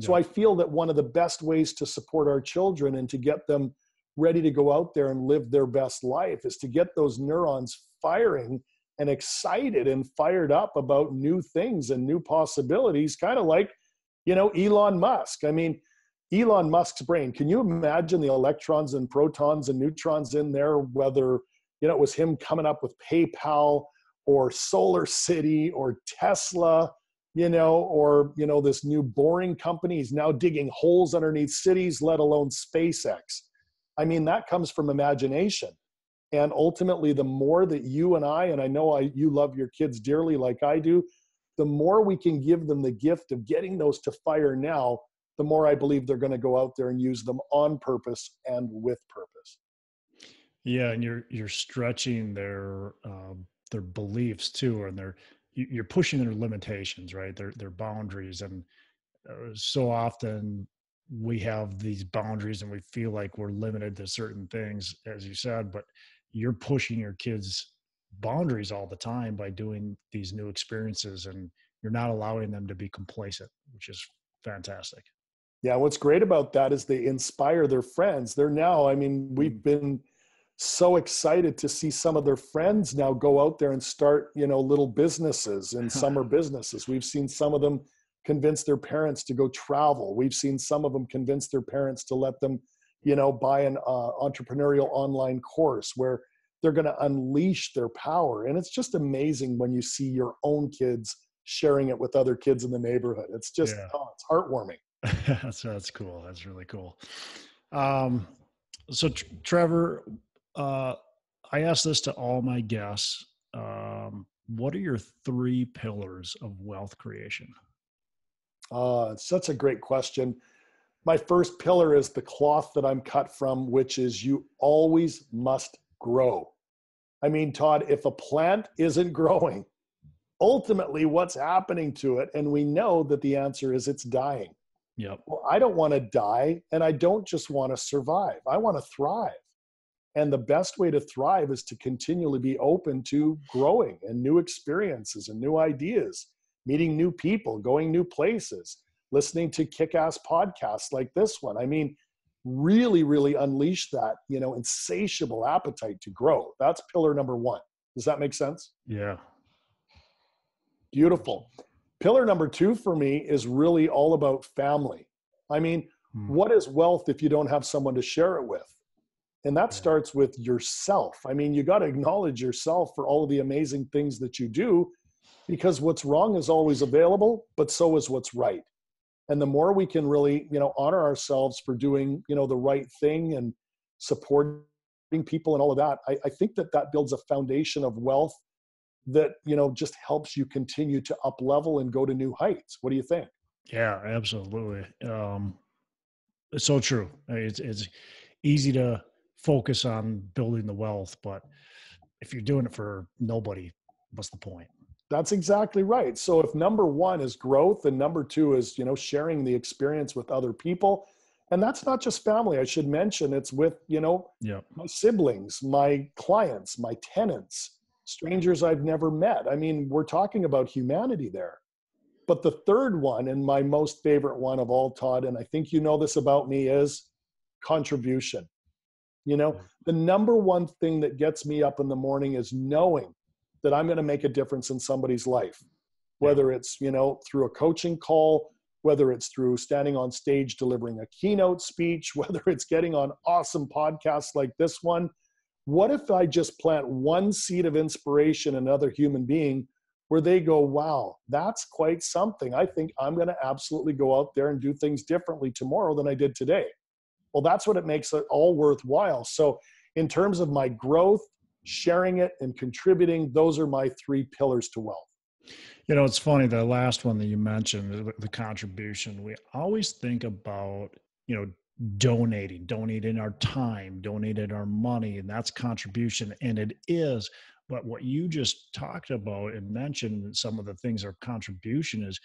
so I feel that one of the best ways to support our children and to get them ready to go out there and live their best life is to get those neurons firing and excited and fired up about new things and new possibilities, kind of like, you know, Elon Musk. I mean, Elon Musk's brain, can you imagine the electrons and protons and neutrons in there, whether, you know, it was him coming up with PayPal or Solar City or Tesla you know, or, you know, this new boring company is now digging holes underneath cities, let alone SpaceX. I mean, that comes from imagination. And ultimately, the more that you and I, and I know I, you love your kids dearly like I do, the more we can give them the gift of getting those to fire now, the more I believe they're going to go out there and use them on purpose and with purpose. Yeah, and you're you're stretching their um, their beliefs too, and their you're pushing their limitations, right? Their their boundaries, and uh, so often we have these boundaries and we feel like we're limited to certain things, as you said. But you're pushing your kids' boundaries all the time by doing these new experiences, and you're not allowing them to be complacent, which is fantastic. Yeah, what's great about that is they inspire their friends. They're now, I mean, we've mm. been so excited to see some of their friends now go out there and start you know little businesses and summer businesses. We've seen some of them convince their parents to go travel. We've seen some of them convince their parents to let them you know buy an uh, entrepreneurial online course where they're going to unleash their power. And it's just amazing when you see your own kids sharing it with other kids in the neighborhood. It's just yeah. oh, it's heartwarming. That's that's cool. That's really cool. Um so trevor uh, I ask this to all my guests. Um, what are your three pillars of wealth creation? Uh, such a great question. My first pillar is the cloth that I'm cut from, which is you always must grow. I mean, Todd, if a plant isn't growing, ultimately what's happening to it? And we know that the answer is it's dying. Yep. Well, I don't want to die and I don't just want to survive. I want to thrive. And the best way to thrive is to continually be open to growing and new experiences and new ideas, meeting new people, going new places, listening to kick-ass podcasts like this one. I mean, really, really unleash that, you know, insatiable appetite to grow. That's pillar number one. Does that make sense? Yeah. Beautiful. Pillar number two for me is really all about family. I mean, hmm. what is wealth if you don't have someone to share it with? And that starts with yourself. I mean, you got to acknowledge yourself for all of the amazing things that you do because what's wrong is always available, but so is what's right. And the more we can really, you know, honor ourselves for doing, you know, the right thing and supporting people and all of that I, I think that that builds a foundation of wealth that you know just helps you continue to up level and go to new heights what do you think yeah absolutely um it's so true it's, it's easy to focus on building the wealth but if you're doing it for nobody what's the point? That's exactly right. So if number one is growth and number two is you know sharing the experience with other people and that's not just family i should mention it's with you know yeah. my siblings my clients my tenants strangers i've never met. I mean we're talking about humanity there. But the third one and my most favorite one of all todd and i think you know this about me is contribution you know mm-hmm. the number one thing that gets me up in the morning is knowing that i'm going to make a difference in somebody's life whether it's you know through a coaching call whether it's through standing on stage delivering a keynote speech, whether it's getting on awesome podcasts like this one. What if I just plant one seed of inspiration in another human being where they go, wow, that's quite something. I think I'm going to absolutely go out there and do things differently tomorrow than I did today. Well, that's what it makes it all worthwhile. So, in terms of my growth, sharing it and contributing, those are my three pillars to wealth. You know, it's funny, the last one that you mentioned, the contribution, we always think about, you know, donating, donating our time, donating our money, and that's contribution. And it is. But what you just talked about and mentioned, some of the things are contribution is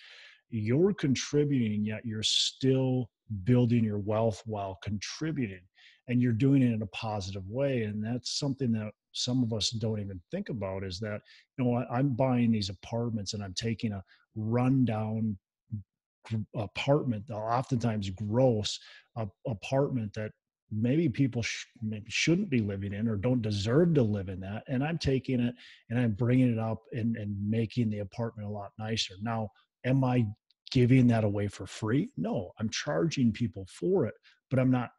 you're contributing, yet you're still building your wealth while contributing. And you're doing it in a positive way. And that's something that some of us don't even think about is that you know i'm buying these apartments and i'm taking a rundown apartment oftentimes gross apartment that maybe people sh- maybe shouldn't be living in or don't deserve to live in that and i'm taking it and i'm bringing it up and, and making the apartment a lot nicer now am i giving that away for free no i'm charging people for it but i'm not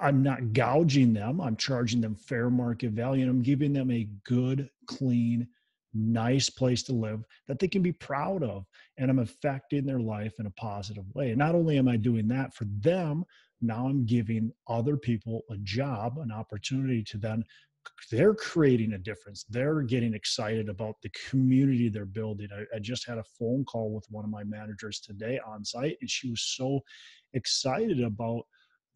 I'm not gouging them. I'm charging them fair market value and I'm giving them a good, clean, nice place to live that they can be proud of. And I'm affecting their life in a positive way. And not only am I doing that for them, now I'm giving other people a job, an opportunity to then they're creating a difference. They're getting excited about the community they're building. I, I, just had a phone call with one of my managers today on site, and she was so excited about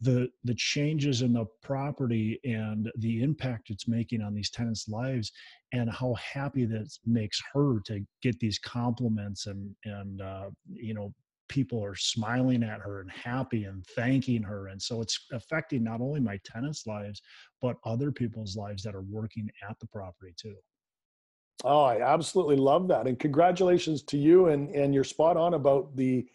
the the changes in the property and the impact it's making on these tenants' lives, and how happy that makes her to get these compliments and and uh, you know people are smiling at her and happy and thanking her and so it's affecting not only my tenants lives but other people's lives that are working at the property too oh i absolutely love that and congratulations to you and and you're spot on about the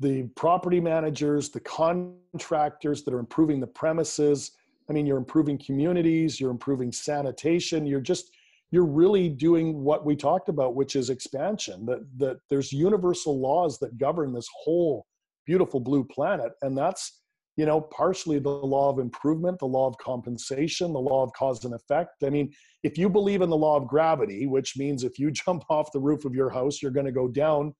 the property managers, the contractors that are improving the premises. I mean, you're improving communities, you're improving sanitation, you're just you're really doing what we talked about, which is expansion. That that there's universal laws that govern this whole beautiful blue planet, and that's you know partially the law of improvement, the law of compensation, the law of cause and effect. I mean, if you believe in the law of gravity, which means if you jump off the roof of your house, you're going to go down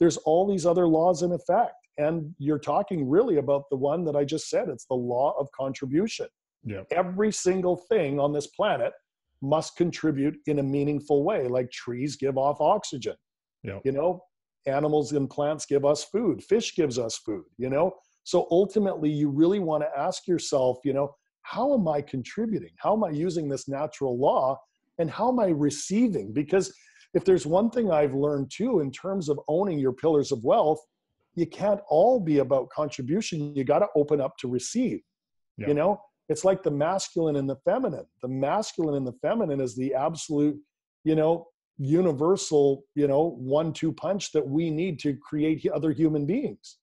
there's all these other laws in effect. And you're talking really about the one that I just said it's the law of contribution. Yeah. Every single thing on this planet must contribute in a meaningful way, like trees give off oxygen. Yeah. You know, animals and plants give us food, fish gives us food, you know? So ultimately, you really want to ask yourself, you know, how am I contributing? How am I using this natural law? And how am I receiving? Because if there's one thing I've learned too in terms of owning your pillars of wealth, you can't all be about contribution. You got to open up to receive. Yeah. You know, it's like the masculine and the feminine. The masculine and the feminine is the absolute, you know, universal, you know, one two punch that we need to create other human beings.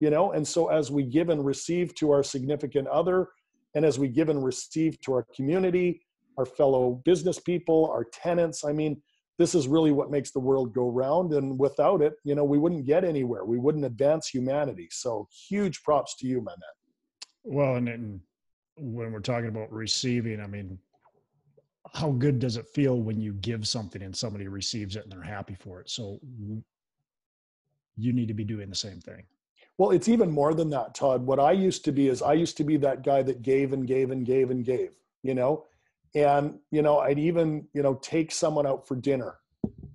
You know, and so as we give and receive to our significant other, and as we give and receive to our community, our fellow business people, our tenants, I mean, this is really what makes the world go round and without it you know we wouldn't get anywhere we wouldn't advance humanity so huge props to you my man well and, and when we're talking about receiving i mean how good does it feel when you give something and somebody receives it and they're happy for it so you need to be doing the same thing Well, it's even more than that, Todd. What I used to be is I used to be that guy that gave and gave and gave and gave, you know? And, you know, I'd even, you know, take someone out for dinner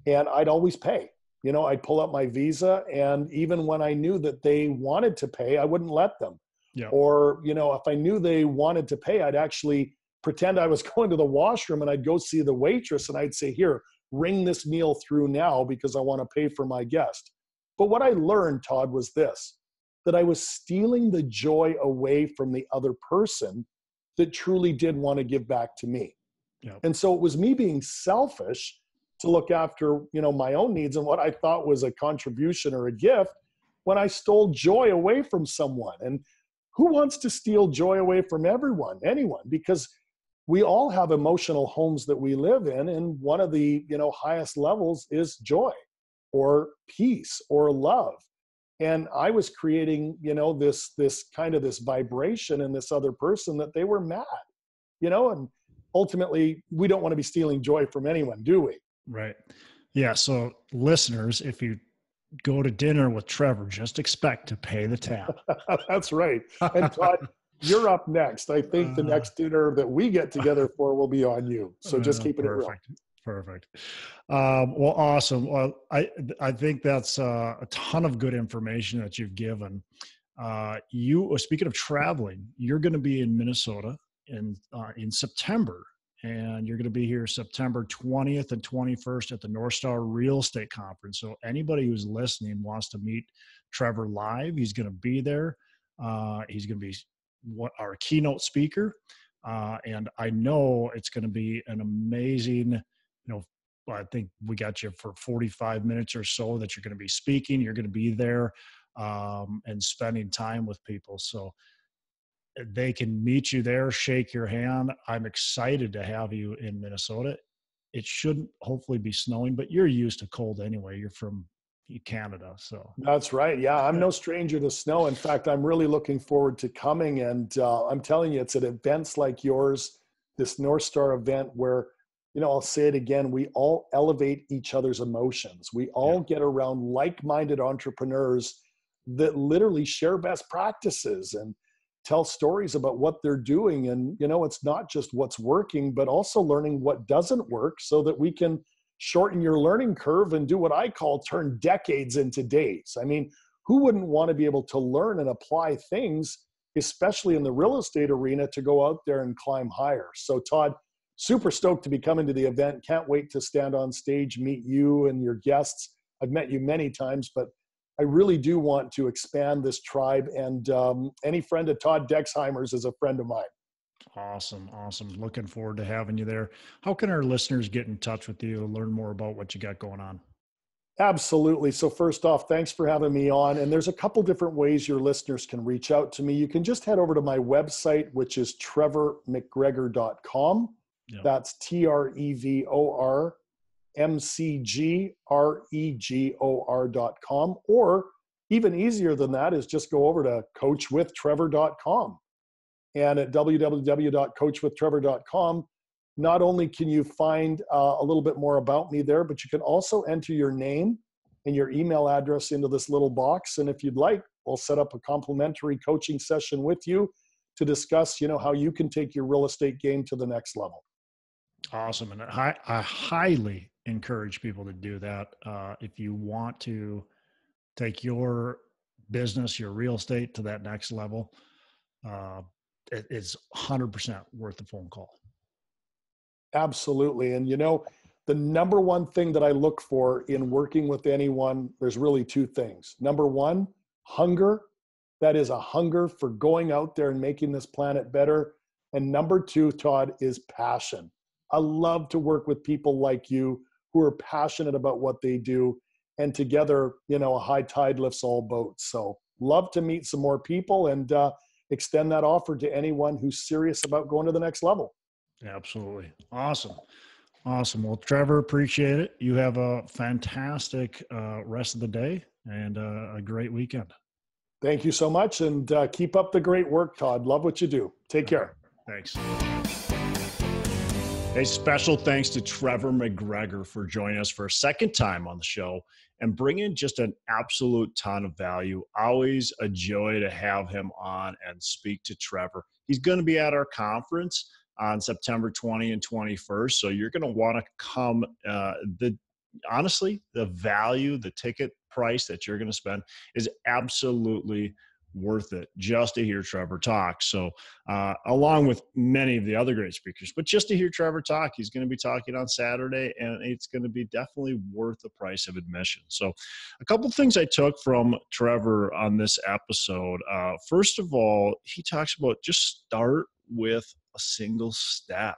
and I'd always pay. You know, I'd pull up my Visa and even when I knew that they wanted to pay, I wouldn't let them. Yeah. Or, you know, if I knew they wanted to pay, I'd actually pretend I was going to the washroom and I'd go see the waitress and I'd say, Here, ring this meal through now because I want to pay for my guest. But what I learned, Todd, was this that I was stealing the joy away from the other person that truly did want to give back to me. Yep. And so it was me being selfish to look after, you know, my own needs and what I thought was a contribution or a gift when I stole joy away from someone. And who wants to steal joy away from everyone, anyone? Because we all have emotional homes that we live in and one of the, you know, highest levels is joy or peace or love. And i was creating you know this this kind of this vibration in this other person that they were mad you know and ultimately we don't want to be stealing joy from anyone do we? Right. Yeah so listeners if you go to dinner with trevor just expect to pay the tab that's right and todd you're up next i think the uh. next dinner that we get together for will be on you so just uh, keep it real Perfect. Um, well, awesome. Well, I I think that's uh, a ton of good information that you've given. Uh, you speaking of traveling, you're going to be in Minnesota in uh, in September, and you're going to be here September 20th and 21st at the Northstar Real Estate Conference. So anybody who's listening wants to meet Trevor live, he's going to be there. Uh, he's going to be what our keynote speaker. Uh, and I know it's going to be an amazing you know, I think we got you for 45 minutes or so that you're going to be speaking. You're going to be there um, and spending time with people. So they can meet you there, shake your hand. I'm excited to have you in Minnesota. It shouldn't hopefully be snowing, but you're used to cold anyway. You're from Canada, so that's right. Yeah, I'm no stranger to snow. In fact, I'm really looking forward to coming. And uh, I'm telling you, it's at events like yours, this Northstar event where you know, I'll say it again, we all elevate each other's emotions. We all yeah. get around like minded entrepreneurs that literally share best practices and tell stories about what they're doing. And, you know, it's not just what's working, but also learning what doesn't work so that we can shorten your learning curve and do what I call turn decades into days. I mean, who wouldn't want to be able to learn and apply things, especially in the real estate arena, to go out there and climb higher? So, Todd, super stoked to be coming to the event. Can't wait to stand on stage, meet you and your guests. I've met you many times, but I really do want to expand this tribe. And um, any friend of Todd Dexheimer's is a friend of mine. Awesome. Awesome. Looking forward to having you there. How can our listeners get in touch with you, learn more about what you got going on? Absolutely. So, first off, thanks for having me on. And there's a couple different ways your listeners can reach out to me. You can just head over to my website, which is trevormcgregor.com. That's T R E V O R M C G R E G O R dot com. Or even easier than that is just go over to coachwithtrevor.com. And at www.coachwithtrevor.com, not only can you find uh, a little bit more about me there, but you can also enter your name and your email address into this little box. And if you'd like, we'll set up a complimentary coaching session with you to discuss, you know, how you can take your real estate game to the next level. Awesome. And I, I highly encourage people to do that. Uh, if you want to take your business, your real estate to that next level, uh, it, it's 100% worth the phone call. Absolutely. And you know, the number one thing that I look for in working with anyone, there's really two things. Number one, hunger. That is a hunger for going out there and making this planet better. And number two, Todd, is passion. I love to work with people like you who are passionate about what they do. And together, you know, a high tide lifts all boats. So love to meet some more people and uh, extend that offer to anyone who's serious about going to the next level. Absolutely. Awesome. Awesome. Well, Trevor, appreciate it. You have a fantastic uh, rest of the day and uh, a great weekend. Thank you so much. And uh, keep up the great work, Todd. Love what you do. Take care. Thanks. A special thanks to Trevor McGregor for joining us for a second time on the show and bringing just an absolute ton of value. Always a joy to have him on and speak to Trevor. He's going to be at our conference on September 20 and 21st, so you're going to want to come. Uh, the honestly, the value, the ticket price that you're going to spend is absolutely worth it just to hear Trevor talk. So, uh, along with many of the other great speakers, but just to hear Trevor talk, he's going to be talking on Saturday, and it's going to be definitely worth the price of admission. So, a couple things I took from Trevor on this episode. Uh, first of all, he talks about just start with a single step.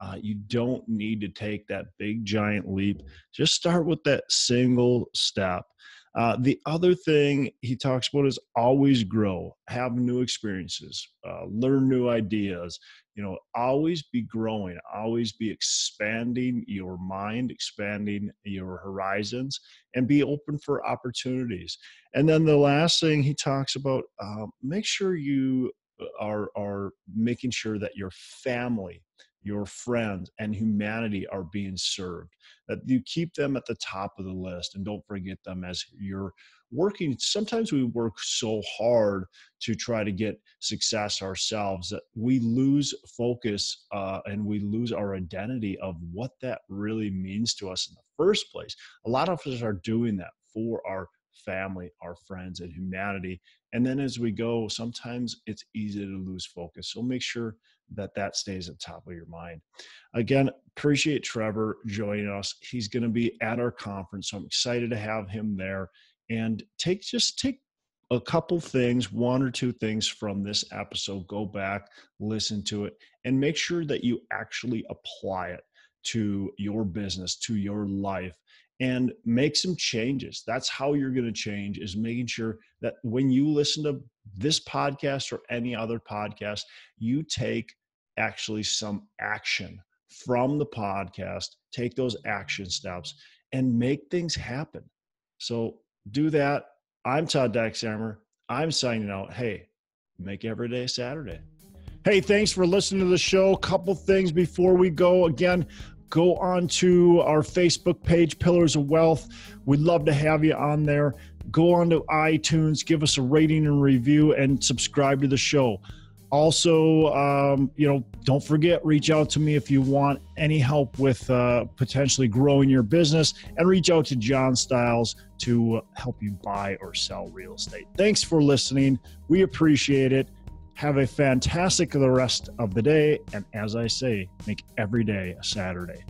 Uh, you don't need to take that big giant leap. Just start with that single step. Uh, the other thing he talks about is always grow, have new experiences, uh, learn new ideas. You know, always be growing, always be expanding your mind, expanding your horizons, and be open for opportunities. And then the last thing he talks about, uh, make sure you are are making sure that your family your friends and humanity are being served that you keep them at the top of the list and don't forget them as you're working. Sometimes we work so hard to try to get success ourselves that we lose focus uh, and we lose our identity of what that really means to us in the first place. A lot of us are doing that for our family our friends and humanity. And then as we go sometimes it's easy to lose focus. So make sure that that stays at top of your mind. Again, appreciate Trevor joining us. He's going to be at our conference, so I'm excited to have him there. And take just take a couple things, one or two things from this episode, go back, listen to it, and make sure that you actually apply it to your business, to your life, and make some changes. That's how you're going to change is making sure that when you listen to this podcast or any other podcast, you take actually some action from the podcast, take those action steps and make things happen. So do that. I'm Todd Dexheimer. I'm signing out. Hey, make every day Saturday. Hey, thanks for listening to the show. A couple things before we go. Again, go on to our Facebook page, Pillars of Wealth. We'd love to have you on there. Go on to iTunes, give us a rating and review, and subscribe to the show. Also, um, you know, don't forget, reach out to me if you want any help with uh, potentially growing your business and reach out to John Styles to help you buy or sell real estate. Thanks for listening. We appreciate it. Have a fantastic the rest of the day. And as I say, make every day a Saturday.